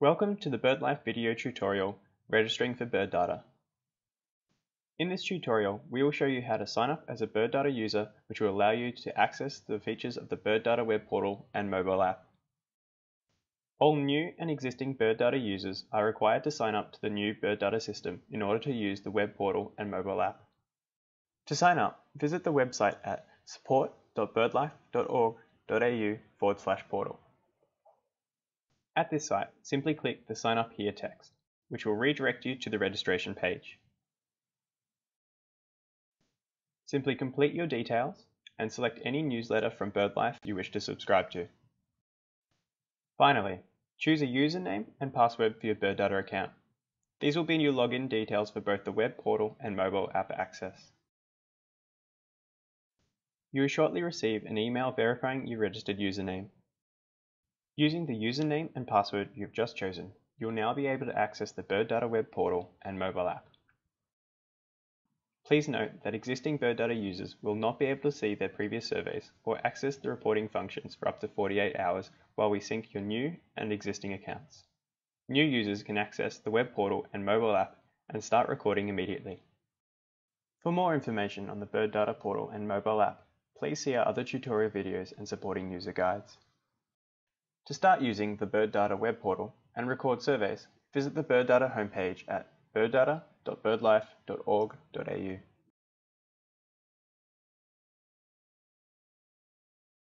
Welcome to the BirdLife video tutorial registering for Birdata. In this tutorial, we will show you how to sign up as a Birdata user which will allow you to access the features of the Birdata web portal and mobile app. All new and existing Birdata users are required to sign up to the new Birdata system in order to use the web portal and mobile app. To sign up, visit the website at support.birdlife.org.au forward slash portal. At this site, simply click the Sign Up Here text, which will redirect you to the registration page. Simply complete your details and select any newsletter from BirdLife you wish to subscribe to. Finally, choose a username and password for your Birdata account. These will be your login details for both the web portal and mobile app access. You will shortly receive an email verifying your registered username. Using the username and password you've just chosen, you'll now be able to access the Birdata web portal and mobile app. Please note that existing Birdata users will not be able to see their previous surveys or access the reporting functions for up to 48 hours while we sync your new and existing accounts. New users can access the web portal and mobile app and start recording immediately. For more information on the Birdata portal and mobile app, please see our other tutorial videos and supporting user guides. To start using the Birdata web portal and record surveys, visit the Birdata homepage at birdata.birdlife.org.au.